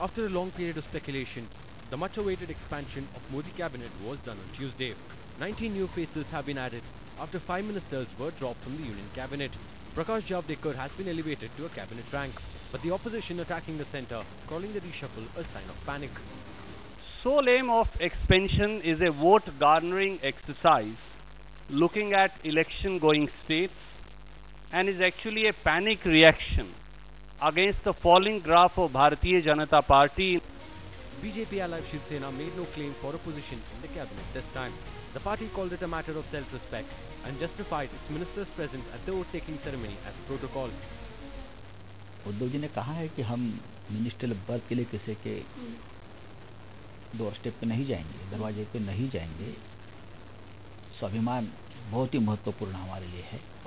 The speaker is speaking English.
After a long period of speculation, the much-awaited expansion of Modi cabinet was done on Tuesday. 19 new faces have been added after five ministers were dropped from the union cabinet. Prakash Javadekar has been elevated to a cabinet rank, but the opposition attacking the centre, calling the reshuffle a sign of panic. Sole aim of expansion is a vote garnering exercise looking at election going states and is actually a panic reaction against the following graph of Bharatiya Janata Party BJP ally Shiv Sena made no claim for a position in the cabinet this time the party called it a matter of self respect and justified its ministers presence at the oath taking ceremony as protocol Uddhav ji ने कहा है कि हम minister birth के लिए किसी के door step पे नहीं जाएँगे दरवाजे पे नहीं जाएँगे। स्वाभिमान बहुत ही महत्वपूर्ण हमारे लिए है।